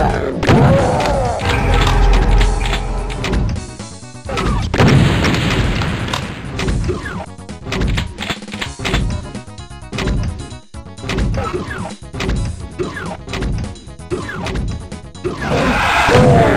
Yeah. Oh!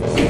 Bye.